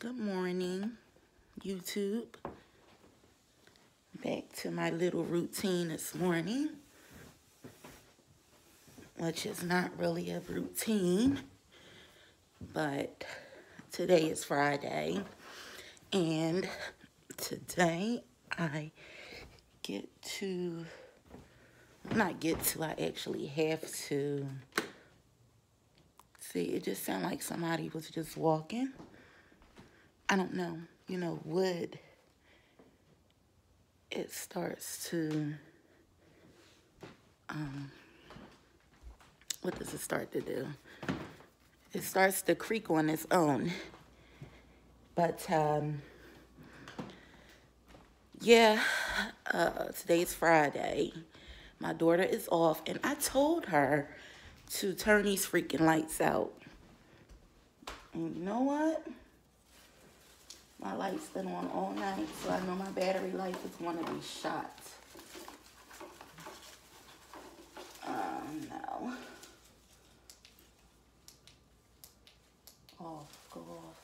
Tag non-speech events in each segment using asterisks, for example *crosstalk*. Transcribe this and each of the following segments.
Good morning, YouTube. Back to my little routine this morning, which is not really a routine, but today is Friday, and today I get to, not get to, I actually have to, see, it just sounded like somebody was just walking. I don't know, you know, wood, it starts to, um, what does it start to do? It starts to creak on its own. But, um, yeah, uh, today's Friday. My daughter is off, and I told her to turn these freaking lights out. And you know what? My light's been on all night, so I know my battery life is going to be shot. Um, no. Off, go off.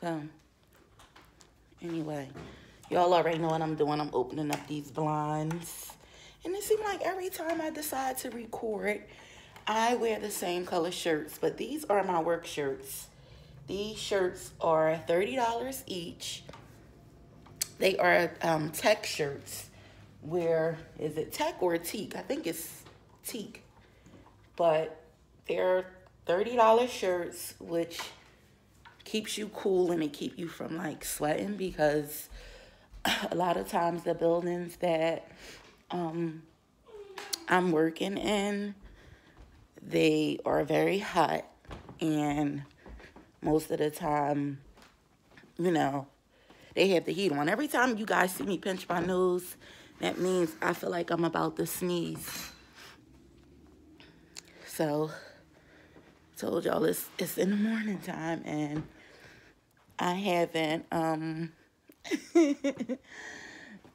So, anyway, y'all already know what I'm doing. I'm opening up these blinds. And it seems like every time I decide to record, I wear the same color shirts. But these are my work shirts. These shirts are $30 each. They are um, tech shirts. Where, is it tech or teak? I think it's teak. But they're $30 shirts, which keeps you cool and it keep you from like sweating because *laughs* a lot of times the buildings that um, I'm working in, they are very hot and most of the time, you know, they have the heat on. Every time you guys see me pinch my nose, that means I feel like I'm about to sneeze. So, told y'all it's, it's in the morning time and I haven't, um, *laughs*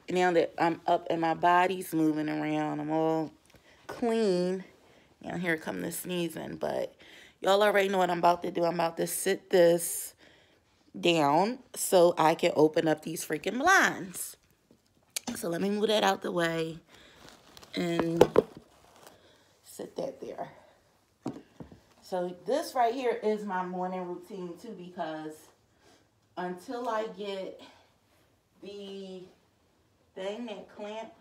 now that I'm up and my body's moving around, I'm all clean. Now here come the sneezing, but Y'all already know what I'm about to do. I'm about to sit this down so I can open up these freaking blinds. So let me move that out the way and sit that there. So this right here is my morning routine too because until I get the thing that clamp,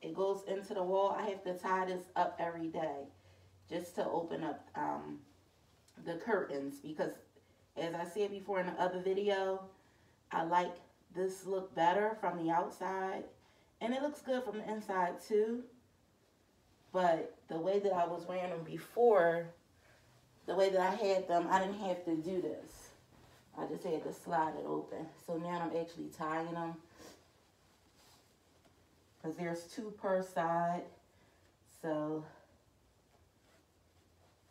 it goes into the wall, I have to tie this up every day just to open up um, the curtains because as I said before in the other video, I like this look better from the outside and it looks good from the inside too. But the way that I was wearing them before, the way that I had them, I didn't have to do this. I just had to slide it open. So now I'm actually tying them because there's two per side. So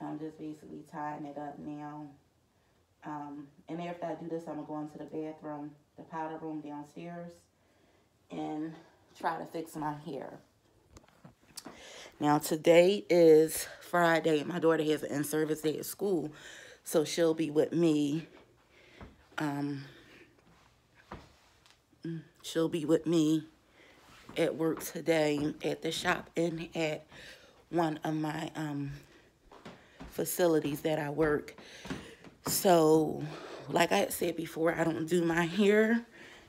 I'm just basically tying it up now. Um, and after I do this, I'm going to go into the bathroom, the powder room downstairs, and try to fix my hair. Now, today is Friday. My daughter has an in-service day at school, so she'll be with me. Um, she'll be with me at work today at the shop and at one of my um, facilities that I work. So, like I said before, I don't do my hair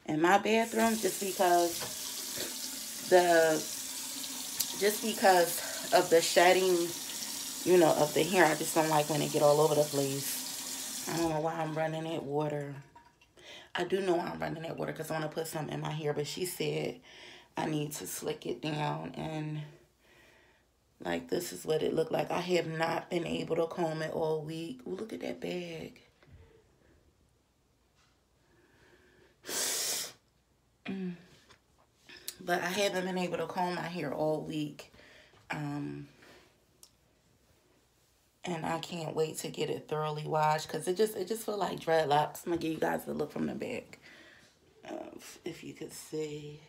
in my bathroom just because the just because of the shedding, you know, of the hair. I just don't like when it get all over the place. I don't know why I'm running that water. I do know why I'm running that water because I want to put something in my hair. But she said I need to slick it down and like this is what it looked like. I have not been able to comb it all week. Ooh, look at that bag. *sighs* But I haven't been able to comb my hair all week. Um, and I can't wait to get it thoroughly washed because it just it just feel like dreadlocks. I'm gonna give you guys a look from the back, uh, if you could see.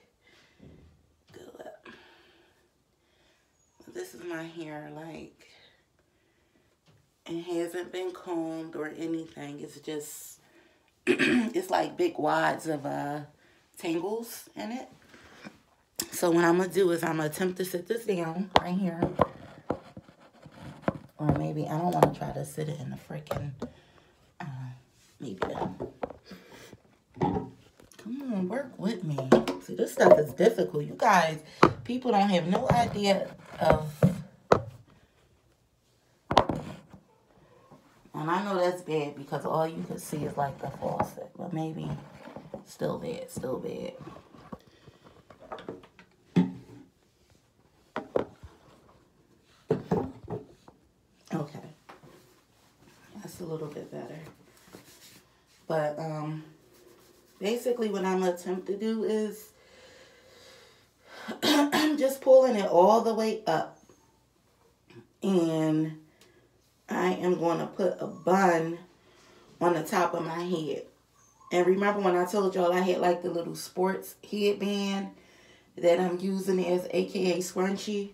This is my hair like It hasn't been combed or anything. It's just, *clears throat* it's like big wads of uh, tangles in it. So what I'm to do is I'm to attempt to sit this down right here. Or maybe, I don't want to try to sit it in the freaking, uh, maybe Come on, work with me. See, this stuff is difficult. You guys, people don't have no idea of... And I know that's bad because all you can see is like the faucet. But maybe still bad, still bad. Okay. That's a little bit better. But, um basically what I'm attempt to do is just pulling it all the way up. And I am going to put a bun on the top of my head. And remember when I told y'all I had like the little sports headband that I'm using as aka scrunchie?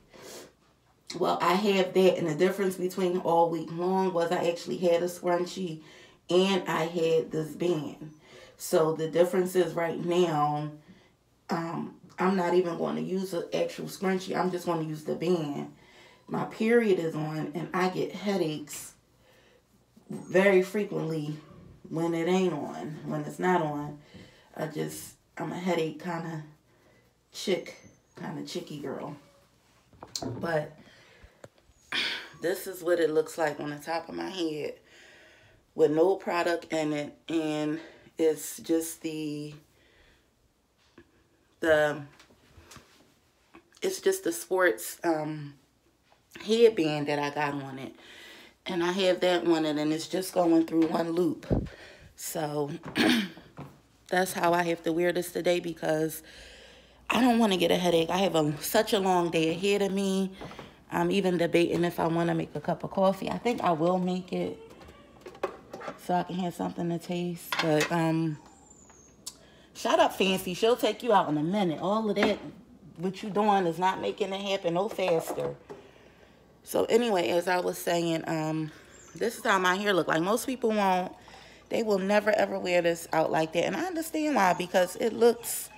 Well, I have that and the difference between all week long was I actually had a scrunchie and I had this band. So the difference is right now, um, I'm not even going to use an actual scrunchie. I'm just going to use the band. My period is on and I get headaches very frequently when it ain't on. When it's not on, I just, I'm a headache kind of chick, kind of chicky girl. But this is what it looks like on the top of my head with no product in it. And it's just the the it's just the sports um headband that I got on it. And I have that one and it's just going through one loop. So *clears throat* that's how I have to wear this today because I don't want to get a headache. I have a, such a long day ahead of me. I'm even debating if I want to make a cup of coffee. I think I will make it so I can have something to taste. But um, shut up, Fancy. She'll take you out in a minute. All of that, what you doing is not making it happen no faster. So anyway, as I was saying, um, this is how my hair look like. Most people won't. They will never ever wear this out like that. And I understand why, because it looks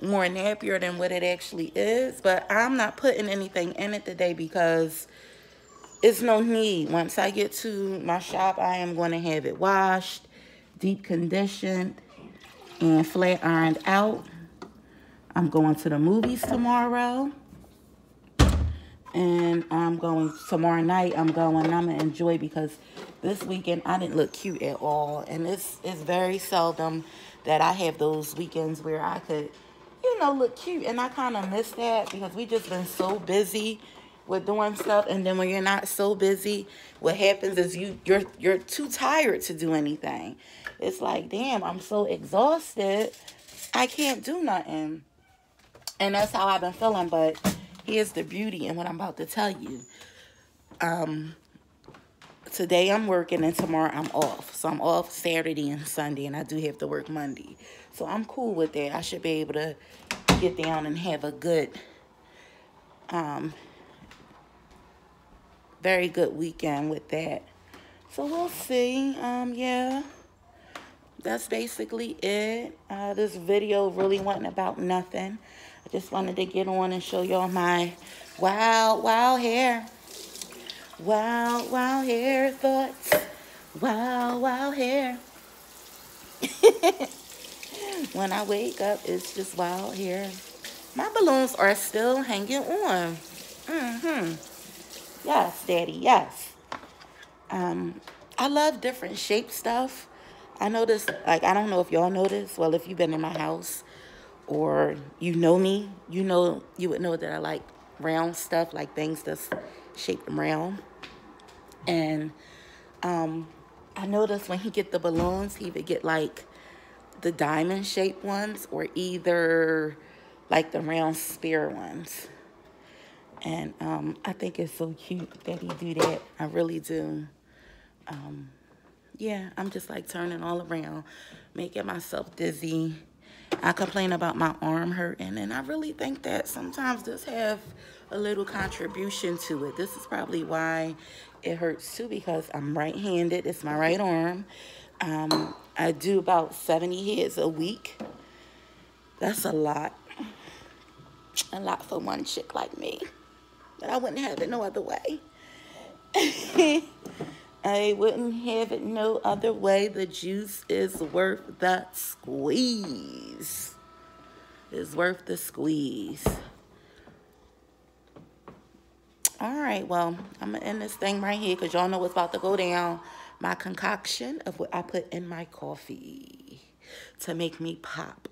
more nappier than what it actually is. But I'm not putting anything in it today because it's no need. Once I get to my shop, I am going to have it washed, deep conditioned, and flat ironed out. I'm going to the movies tomorrow. And I'm going tomorrow night. I'm going. I'm going to enjoy because this weekend I didn't look cute at all. And it's, it's very seldom that I have those weekends where I could, you know, look cute. And I kind of miss that because we just been so busy with doing stuff and then when you're not so busy what happens is you you're you're too tired to do anything it's like damn i'm so exhausted. I can't do nothing. And that's how i've been feeling but here's the beauty in what i'm about to tell you. Um today i'm working and tomorrow i'm off. So i'm off saturday and sunday and i do have to work monday. So i'm cool with that. I should be able to get down and have a good um very good weekend with that. So we'll see. Um, yeah, that's basically it. Uh, this video really wasn't about nothing. I just wanted to get on and show y'all my wild, wild hair. Wild, wild hair thoughts. Wild, wild hair. *laughs* when I wake up, it's just wild hair. My balloons are still hanging on. Mm-hmm. Yes, Daddy, yes. Um, I love different shape stuff. I notice, like, I don't know if y'all notice. Well, if you've been in my house or you know me, you know, you would know that I like round stuff, like things that's shaped round. And um, I notice when he get the balloons, he would get like the diamond shaped ones or either like the round spear ones. And um, I think it's so cute that he do that. I really do. Um, yeah, I'm just like turning all around, making myself dizzy. I complain about my arm hurting, and I really think that sometimes does have a little contribution to it. This is probably why it hurts too because I'm right-handed. It's my right arm. Um, I do about 70 hits a week. That's a lot. A lot for one chick like me. But I wouldn't have it no other way. *laughs* I wouldn't have it no other way. The juice is worth the squeeze. It's worth the squeeze. All right, well, I'm going to end this thing right here because y'all know what's about to go down. My concoction of what I put in my coffee to make me pop.